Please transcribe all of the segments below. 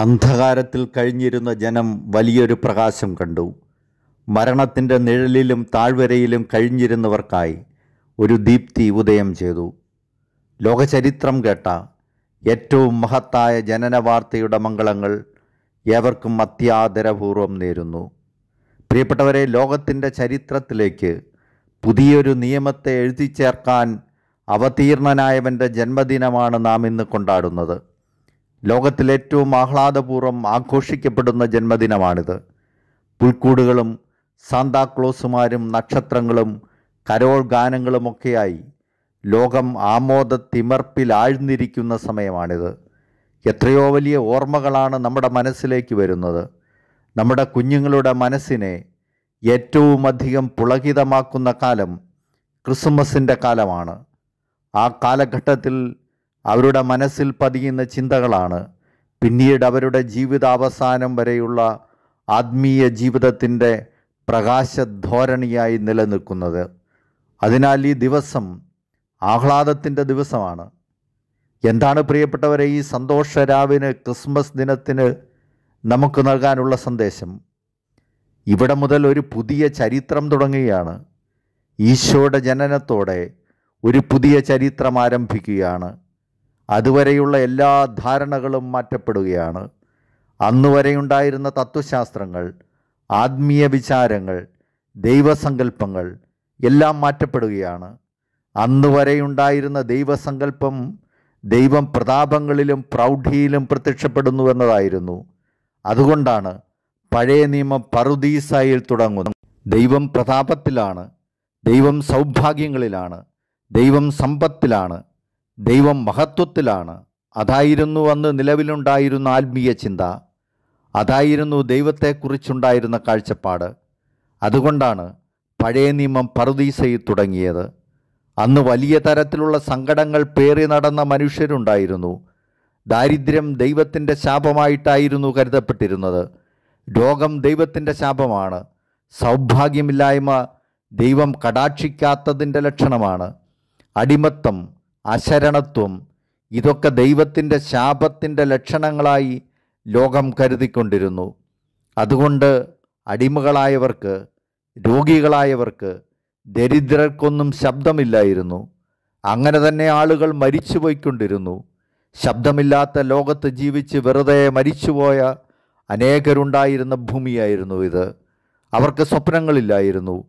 അന്ധകാരത്തിൽ കഴിഞ്ഞിരുന്ന ജനം വലിയൊരു പ്രകാശം കണ്ടു. മരണത്തിന്റെ നിഴലിലും താഴ്വരയിലും കഴിഞ്ഞിരുന്നവർക്കായി ഒരു ദീപ്തി ഉദയം ചെയ്തു. ലോകചരിത്രം കേട്ട ഏറ്റവും മഹത്തായ ജനന വാർത്തയുടെ മംഗളങ്ങൾ ഏവർക്കും അത്യാദരപൂർവം നേരുന്നു. പ്രിയപ്പെട്ടവരെ ലോകത്തിന്റെ ചരിത്രത്തിലേക്ക് പുതിയൊരു നിയമത്തെ എഴുതി ചേർക്കാൻ അവതീർണനായവന്റെ ജന്മദിനമാണ് നാം ഇന്ന് കൊണ്ടാടുന്നത്. ലോകത്തിൽ ഏറ്റവും ആഹ്ലാദപൂർവം ആഘോഷിക്കപ്പെടുന്ന ജന്മദിനമാണിത്. പുൽക്കൂടുകളും സാന്താക്ലോസുമാരും നക്ഷത്രങ്ങളും കരോൾ ഗാനങ്ങളുമൊക്കെയായി ലോകം ആമോദ തിമർപ്പിലാഴ്ന്നിരിക്കുന്ന സമയമാണിത്. എത്രയോ വലിയ ഓർമ്മകളാണ് നമ്മുടെ മനസ്സിലേക്ക് വരുന്നത്. നമ്മുടെ കുഞ്ഞുങ്ങളുടെ മനസ്സിനെ ഏറ്റവും അധികം പുളകിതമാക്കുന്ന കാലം ക്രിസ്മസിന്റെ കാലമാണ്. ആ കാലഘട്ടത്തിൽ അവരുടെ മനസ്സിൽ പതിയുന്ന ചിന്തകളാണ്. പിന്നീട് അവരുടെ ജീവിതാവസാനം വരെയുള്ള ആത്മീയ ജീവിതത്തിന്റെ പ്രകാശധോരണിയായി നിലനിൽക്കുന്നത്. അതിനാൽ ഈ ദിവസം ആഹ്ലാദത്തിന്റെ ദിവസമാണ്. എന്താണ് പ്രിയപ്പെട്ടവരെ ഈ സന്തോഷരാവിന് ക്രിസ്മസ് ദിനത്തിന് നമുക്ക് നൽകാനുള്ള സന്ദേശം? ഇവിടെ മുതൽ ഒരു പുതിയ ചരിത്രം തുടങ്ങുകയാണ്. ഈശോയുടെ ജനനത്തോടെ ഒരു പുതിയ ചരിത്രം ആരംഭിക്കുകയാണ്. അതുവരെയുള്ള എല്ലാ ധാരണകളും മാറ്റപ്പെടുകയാണ്. അന്നുവരെയുണ്ടായിരുന്ന തത്വശാസ്ത്രങ്ങൾ ആത്മീയ വിചാരങ്ങൾ ദൈവസങ്കല്പങ്ങൾ എല്ലാം മാറ്റപ്പെടുകയാണ്. അന്നുവരെയുണ്ടായിരുന്ന ദൈവസങ്കല്പം ദൈവം പ്രതാപങ്ങളിലും പ്രൗഢിയിലും പ്രത്യക്ഷപ്പെടുന്നു എന്നതായിരുന്നു. അതുകൊണ്ടാണ് പഴയ നിയമം പറുദീസായിൽ തുടങ്ങുന്നത്. ദൈവം പ്രതാപത്തിലാണ് ദൈവം സൗഭാഗ്യങ്ങളിലാണ് ദൈവം സമ്പത്തിലാണ് ദൈവം മഹത്വത്തിലാണ്. അതായിരുന്നു അന്ന് നിലവിലുണ്ടായിരുന്ന ആത്മീയ ചിന്ത അതായിരുന്നു ദൈവത്തെക്കുറിച്ചുണ്ടായിരുന്ന കാഴ്ചപ്പാട്. അതുകൊണ്ടാണ് പഴയ നിയമം പറുദീസയിൽ തുടങ്ങിയത്. അന്ന് വലിയ തരത്തിലുള്ള സങ്കടങ്ങൾ പേറി നടന്ന മനുഷ്യരുണ്ടായിരുന്നു. ദാരിദ്ര്യം ദൈവത്തിന്റെ ശാപമായിട്ടായിരുന്നു കരുതപ്പെട്ടിരുന്നത്. രോഗം ദൈവത്തിന്റെ ശാപമാണ്. സൗഭാഗ്യമില്ലായ്മ ദൈവം കടാക്ഷിക്കാത്തതിന്റെ ലക്ഷണമാണ്. അടിമത്തം അശരണത്വം. ഇതൊക്കെ ദൈവത്തിന്റെ ശാപത്തിന്റെ ലക്ഷണങ്ങളായി ലോകം കരുതിക്കൊണ്ടിരുന്നു. അതുകൊണ്ട് അടിമകളായവർക്ക് രോഗികളായവർക്ക് ദരിദ്രർക്കൊന്നും ശബ്ദമില്ലായിരുന്നു. അങ്ങനെ തന്നെ ആളുകൾ മരിച്ചുപോയിക്കൊണ്ടിരുന്നു. ശബ്ദമില്ലാത്ത ലോകത്ത് ജീവിച്ച് വെറുതെ മരിച്ചുപോയ അനേകരുണ്ടായിരുന്ന ഭൂമിയായിരുന്നു ഇത്. അവർക്ക് സ്വപ്നങ്ങളില്ലായിരുന്നു.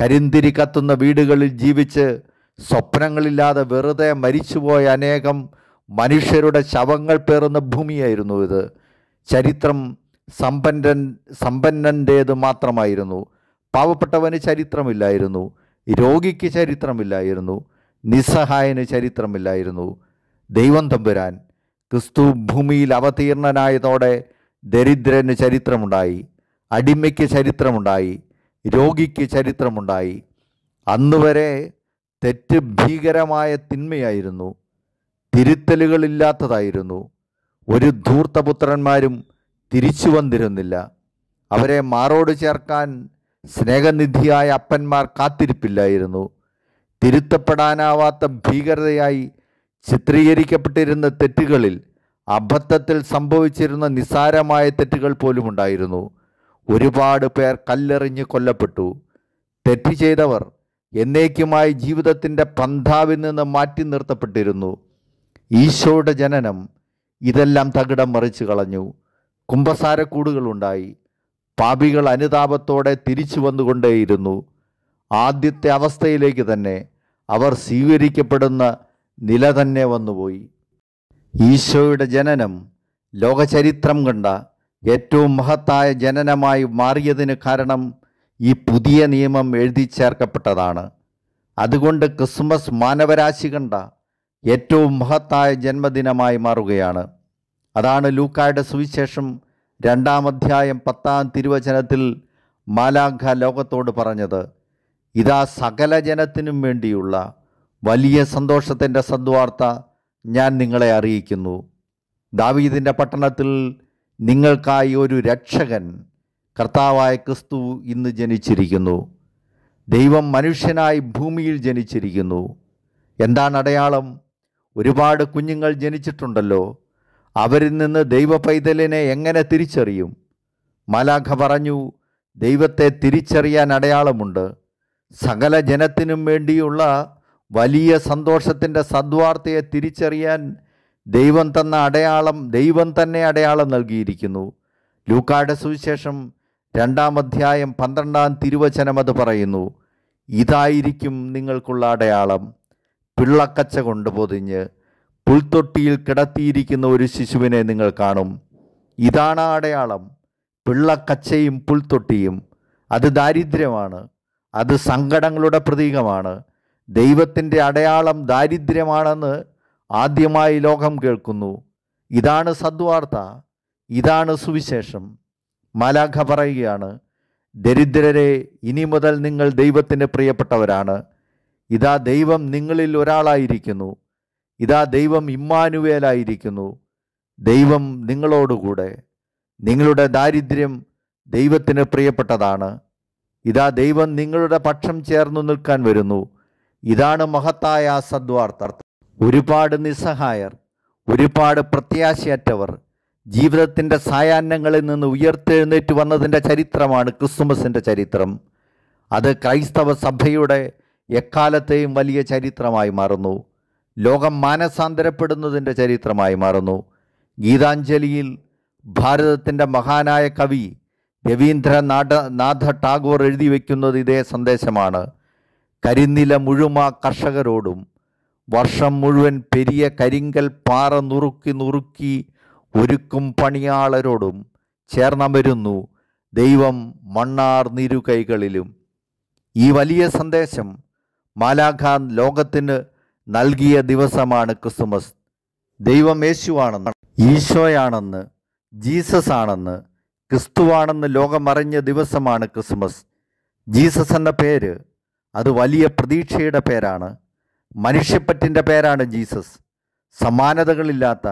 കരിന്തിരി കത്തുന്ന വീടുകളിൽ ജീവിച്ച് സ്വപ്നങ്ങളില്ലാതെ വെറുതെ മരിച്ചുപോയ അനേകം മനുഷ്യരുടെ ശവങ്ങൾ പേറുന്ന ഭൂമിയായിരുന്നു ഇത്. ചരിത്രം സമ്പന്നൻ സമ്പന്നന്റേത് മാത്രമായിരുന്നു. പാവപ്പെട്ടവന് ചരിത്രമില്ലായിരുന്നു. രോഗിക്ക് ചരിത്രമില്ലായിരുന്നു. നിസ്സഹായന് ചരിത്രമില്ലായിരുന്നു. ദൈവം തമ്പുരാൻ ക്രിസ്തു ഭൂമിയിൽ അവതീർണനായതോടെ ദരിദ്രന് ചരിത്രമുണ്ടായി. അടിമയ്ക്ക് ചരിത്രമുണ്ടായി. രോഗിക്ക് ചരിത്രമുണ്ടായി. അന്നുവരെ തെറ്റ് ഭീകരമായ തിന്മയായിരുന്നു. തിരുത്തലുകളില്ലാത്തതായിരുന്നു. ഒരു ധൂർത്തപുത്രന്മാരും തിരിച്ചു വന്നിരുന്നില്ല. അവരെ മാറോട് ചേർക്കാൻ സ്നേഹനിധിയായ അപ്പന്മാർ കാത്തിരിപ്പില്ലായിരുന്നു. തിരുത്തപ്പെടാനാവാത്ത ഭീകരതയായി ചിത്രീകരിക്കപ്പെട്ടിരുന്ന തെറ്റുകളിൽ അബദ്ധത്തിൽ സംഭവിച്ചിരുന്ന നിസാരമായ തെറ്റുകൾ പോലും ഉണ്ടായിരുന്നു ഒരുപാട് പേർ കല്ലെറിഞ്ഞ് കൊല്ലപ്പെട്ടു. തെറ്റ് ചെയ്തവർ എന്നേക്കുമായി ജീവിതത്തിന്റെ പന്ഥാവിൽ നിന്ന് മാറ്റി നിർത്തപ്പെട്ടിരുന്നു. ഈശോയുടെ ജനനം ഇതെല്ലാം തകിടം മറിച്ച് കളഞ്ഞു. കുംഭസാരക്കൂടുകളുണ്ടായി. പാപികൾ അനുതാപത്തോടെ തിരിച്ചു വന്നുകൊണ്ടേയിരുന്നു. ആദ്യത്തെ അവസ്ഥയിലേക്ക് തന്നെ അവർ സ്വീകരിക്കപ്പെടുന്ന നില തന്നെ വന്നുപോയി. ഈശോയുടെ ജനനം ലോകചരിത്രം കണ്ട ഏറ്റവും മഹത്തായ ജനനമായി മാറിയതിന് കാരണം ഈ പുതിയ നിയമം എഴുതി ചേർക്കപ്പെട്ടതാണ്. അതുകൊണ്ട് ക്രിസ്മസ് മാനവരാശി കണ്ട ഏറ്റവും മഹത്തായ ജന്മദിനമായി മാറുകയാണ്. അതാണ് ലൂക്കായുടെ സുവിശേഷം രണ്ടാം അധ്യായം പത്താം തിരുവചനത്തിൽ മാലാഖ ലോകത്തോട് പറഞ്ഞത്. ഇതാ സകല ജനത്തിനും വേണ്ടിയുള്ള വലിയ സന്തോഷത്തിന്റെ സദ്വാർത്ത ഞാൻ നിങ്ങളെ അറിയിക്കുന്നു. ദാവീദിന്റെ പട്ടണത്തിൽ നിങ്ങൾക്കായി ഒരു രക്ഷകൻ കർത്താവായ ക്രിസ്തു ഇന്ന് ജനിച്ചിരിക്കുന്നു. ദൈവം മനുഷ്യനായി ഭൂമിയിൽ ജനിച്ചിരിക്കുന്നു. എന്താണ് അടയാളം? ഒരുപാട് കുഞ്ഞുങ്ങൾ ജനിച്ചിട്ടുണ്ടല്ലോ. അവരിൽ നിന്ന് ദൈവ പൈതലിനെ എങ്ങനെ തിരിച്ചറിയും? മലാഖ പറഞ്ഞു ദൈവത്തെ തിരിച്ചറിയാൻ അടയാളമുണ്ട്. സകല ജനത്തിനും വേണ്ടിയുള്ള വലിയ സന്തോഷത്തിന്റെ സദ്വാർത്തയെ തിരിച്ചറിയാൻ ദൈവം തന്ന അടയാളം ദൈവം തന്നെ അടയാളം നൽകിയിരിക്കുന്നു. ലൂക്കായുടെ സുവിശേഷം രണ്ടാം അധ്യായം പന്ത്രണ്ടാം തിരുവചനം അത് പറയുന്നു ഇതായിരിക്കും നിങ്ങൾക്കുള്ള അടയാളം. പിള്ളക്കച്ച കൊണ്ട് പൊതിഞ്ഞ് പുൽത്തൊട്ടിയിൽ കിടത്തിയിരിക്കുന്ന ഒരു ശിശുവിനെ നിങ്ങൾ കാണും. ഇതാണ് അടയാളം. പിള്ളക്കച്ചയും പുൽത്തൊട്ടിയും. അത് ദാരിദ്ര്യമാണ്. അത് സങ്കടങ്ങളുടെ പ്രതീകമാണ്. ദൈവത്തിന്റെ അടയാളം ദാരിദ്ര്യമാണെന്ന് ആദ്യമായി ലോകം കേൾക്കുന്നു. ഇതാണ് സദ്വാർത്ത. ഇതാണ് സുവിശേഷം. മാലാഖ പറയുകയാണ് ദരിദ്രരെ ഇനി മുതൽ നിങ്ങൾ ദൈവത്തിന് പ്രിയപ്പെട്ടവരാണ്. ഇതാ ദൈവം നിങ്ങളിൽ ഒരാളായിരിക്കുന്നു. ഇതാ ദൈവം ഇമ്മാനുവേലായിരിക്കുന്നു. ദൈവം നിങ്ങളോടുകൂടെ. നിങ്ങളുടെ ദാരിദ്ര്യം ദൈവത്തിന് പ്രിയപ്പെട്ടതാണ്. ഇതാ ദൈവം നിങ്ങളുടെ പക്ഷം ചേർന്നു നിൽക്കാൻ വരുന്നു. ഇതാണ് മഹത്തായ സദ്വാർത്ഥർ ഒരുപാട് നിസ്സഹായർ ഒരുപാട് പ്രത്യാശയറ്റവർ ജീവിതത്തിന്റെ സായാഹ്നങ്ങളിൽ നിന്ന് ഉയർത്തെഴുന്നേറ്റ് വന്നതിന്റെ ചരിത്രമാണ് ക്രിസ്തുമസിന്റെ ചരിത്രം. അത് ക്രൈസ്തവ സഭയുടെ എക്കാലത്തെയും വലിയ ചരിത്രമായി മാറുന്നു. ലോകം മാനസാന്തരപ്പെടുന്നതിന്റെ ചരിത്രമായി മാറുന്നു. ഗീതാഞ്ജലിയിൽ ഭാരതത്തിന്റെ മഹാനായ കവി രവീന്ദ്രനാഥ നാഥ ടാഗോർ എഴുതി വയ്ക്കുന്നത് ഇതേ സന്ദേശമാണ്. കരിനില മുഴുമ കർഷകരോടും വർഷം മുഴുവൻ പെരിയ കരിങ്കൽ പാറ നുറുക്കി നുറുക്കി ഒരുക്കും പണിയാളരോടും ചേർന്നമരുന്നു ദൈവം മണ്ണാർ നിരുകൈകളിലും. ഈ വലിയ സന്ദേശം മാലാഖാൻ ലോകത്തിന് നൽകിയ ദിവസമാണ് ക്രിസ്തുമസ്. ദൈവം യേശുവാണെന്ന് ഈശോയാണെന്ന് ജീസസ് ആണെന്ന് ക്രിസ്തുവാണെന്ന് ലോകമറിഞ്ഞ ദിവസമാണ് ക്രിസ്മസ് ജീസസ് എന്ന പേര് അത് വലിയ പ്രതീക്ഷയുടെ പേരാണ്. മനുഷ്യപ്പറ്റിന്റെ പേരാണ് ജീസസ്. സമാനതകളില്ലാത്ത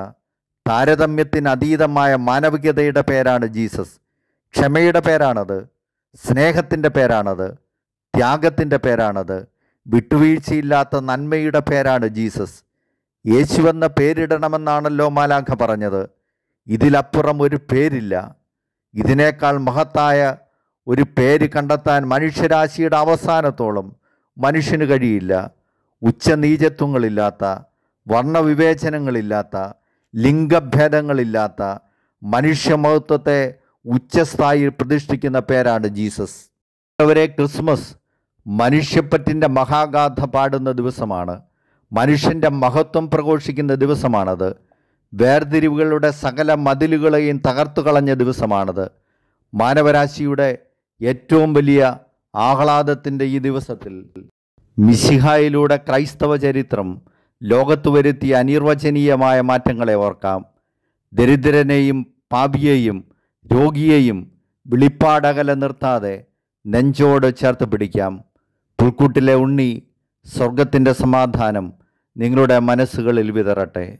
താരതമ്യത്തിന് അതീതമായ മാനവികതയുടെ പേരാണ് ജീസസ്. ക്ഷമയുടെ പേരാണത്. സ്നേഹത്തിന്റെ പേരാണത്. ത്യാഗത്തിന്റെ പേരാണത്. വിട്ടുവീഴ്ചയില്ലാത്ത നന്മയുടെ പേരാണ് ജീസസ്. യേശുവെന്ന പേരിടണമെന്നാണല്ലോ മാലാഖ പറഞ്ഞത്. ഇതിലപ്പുറം ഒരു പേരില്ല. ഇതിനേക്കാൾ മഹത്തായ ഒരു പേര് കണ്ടെത്താൻ മനുഷ്യരാശിയുടെ അവസാനത്തോളം മനുഷ്യന് കഴിയില്ല. ഉച്ചനീചത്വങ്ങളില്ലാത്ത വർണവിവേചനങ്ങളില്ലാത്ത ലിംഗഭേദങ്ങളില്ലാത്ത മനുഷ്യമഹത്വത്തെ ഉച്ചസ്ഥായിയിൽ പ്രതിഷ്ഠിക്കുന്ന പേരാണ് ജീസസ്. അവരെ ക്രിസ്മസ് മനുഷ്യപ്പറ്റിന്റെ മഹാഗാഥ പാടുന്ന ദിവസമാണ്. മനുഷ്യന്റെ മഹത്വം പ്രഘോഷിക്കുന്ന ദിവസമാണത്. വേർതിരിവുകളുടെ സകല മതിലുകളെയും തകർത്തു കളഞ്ഞ ദിവസമാണത്. മാനവരാശിയുടെ ഏറ്റവും വലിയ ആഹ്ലാദത്തിന്റെ ഈ ദിവസത്തിൽ മിശിഹായിലൂടെ ക്രൈസ്തവ ചരിത്രം ലോകത്ത് വരുത്തിയ അനിർവചനീയമായ മാറ്റങ്ങളെ ഓർക്കാം. ദരിദ്രനെയും പാപിയെയും രോഗിയെയും വിളിപ്പാടകല നിർത്താതെ നെഞ്ചോട് ചേർത്ത് പിടിക്കാം. പുൽക്കൂട്ടിലെ ഉണ്ണി സ്വർഗത്തിന്റെ സമാധാനം നിങ്ങളുടെ മനസ്സുകളിൽ വിതറട്ടെ.